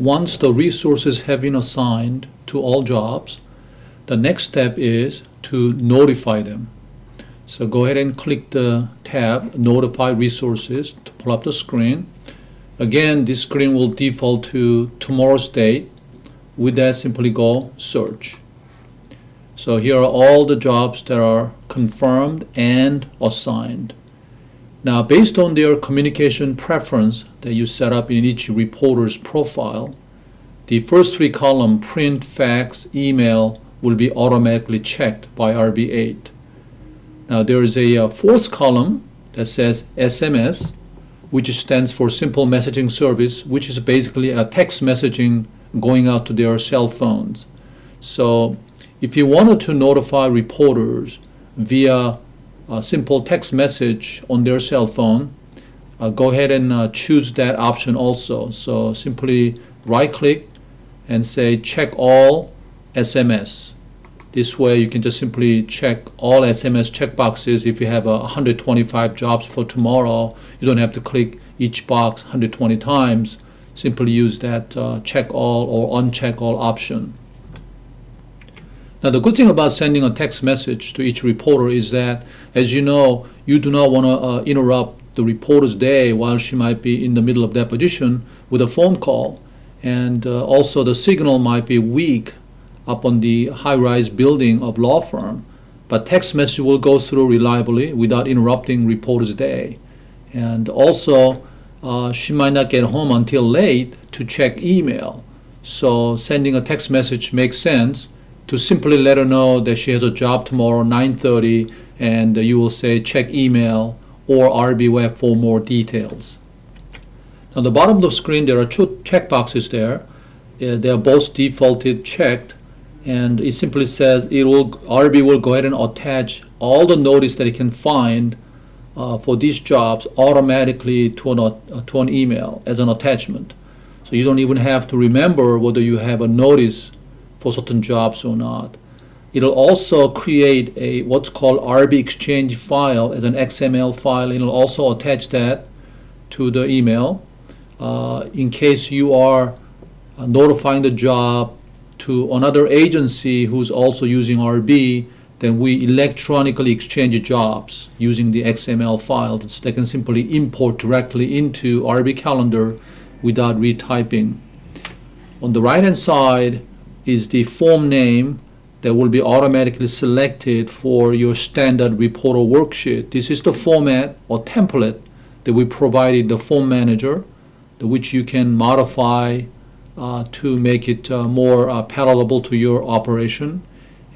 once the resources have been assigned to all jobs, the next step is to notify them. So go ahead and click the tab Notify Resources to pull up the screen. Again, this screen will default to tomorrow's date. With that, simply go Search. So here are all the jobs that are confirmed and assigned. Now, based on their communication preference that you set up in each reporter's profile, the first three columns, print, fax, email, will be automatically checked by RB8. Now, there is a, a uh, fourth column that says SMS, which stands for Simple Messaging Service, which is basically a text messaging going out to their cell phones. So, if you wanted to notify reporters via a simple text message on their cell phone, uh, go ahead and uh, choose that option also. So simply right click and say check all SMS. This way you can just simply check all SMS checkboxes. If you have uh, 125 jobs for tomorrow, you don't have to click each box 120 times. Simply use that uh, check all or uncheck all option. Now, the good thing about sending a text message to each reporter is that, as you know, you do not want to uh, interrupt the reporter's day while she might be in the middle of deposition with a phone call. And uh, also, the signal might be weak up on the high rise building of law firm, but text message will go through reliably without interrupting reporter's day. And also, uh, she might not get home until late to check email. So, sending a text message makes sense to simply let her know that she has a job tomorrow 9.30 and you will say check email or RB Web for more details. On the bottom of the screen there are two checkboxes there. Uh, they are both defaulted checked and it simply says it will RB will go ahead and attach all the notice that it can find uh, for these jobs automatically to an, uh, to an email as an attachment. So you don't even have to remember whether you have a notice for certain jobs or not. It'll also create a what's called RB XChange file as an XML file. And it'll also attach that to the email uh, in case you are uh, notifying the job to another agency who's also using RB, then we electronically exchange jobs using the XML file. They can simply import directly into RB calendar without retyping. On the right hand side, is the form name that will be automatically selected for your standard reporter worksheet. This is the format or template that we provided the form manager, which you can modify uh, to make it uh, more uh, palatable to your operation.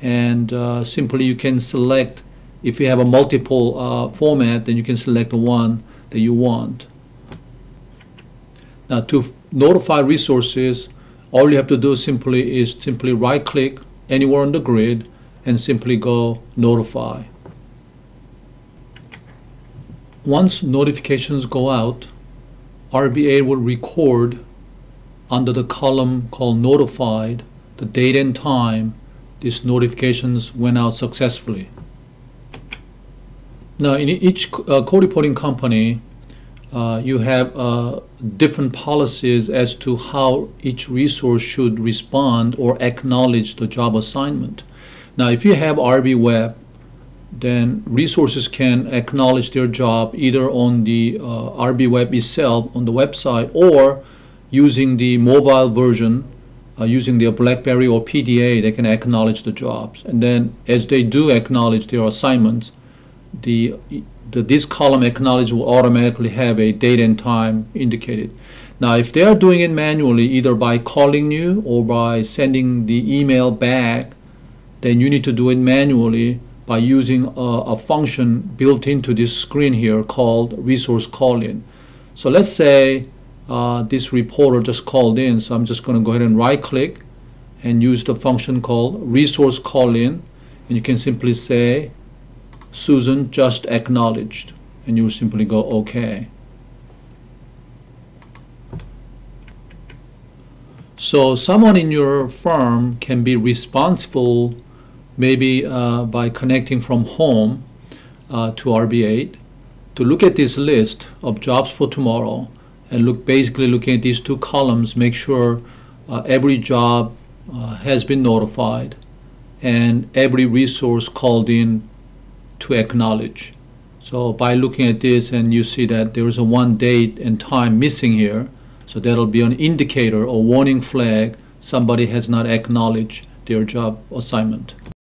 And uh, simply you can select, if you have a multiple uh, format, then you can select the one that you want. Now to notify resources, all you have to do simply is simply right click anywhere on the grid and simply go notify. Once notifications go out, RB8 will record under the column called notified the date and time these notifications went out successfully. Now in each uh, reporting company, uh, you have uh, different policies as to how each resource should respond or acknowledge the job assignment. Now, if you have RB Web, then resources can acknowledge their job either on the uh, RB Web itself on the website or using the mobile version, uh, using their BlackBerry or PDA, they can acknowledge the jobs. And then as they do acknowledge their assignments, the the, this column acknowledge will automatically have a date and time indicated. Now, if they are doing it manually, either by calling you or by sending the email back, then you need to do it manually by using a, a function built into this screen here called resource call in. So let's say uh, this reporter just called in, so I'm just going to go ahead and right click and use the function called resource call in, and you can simply say Susan just acknowledged and you simply go OK. So someone in your firm can be responsible maybe uh, by connecting from home uh, to RB8 to look at this list of jobs for tomorrow and look basically looking at these two columns, make sure uh, every job uh, has been notified and every resource called in to acknowledge. So by looking at this and you see that there is a one date and time missing here, so that'll be an indicator or warning flag somebody has not acknowledged their job assignment.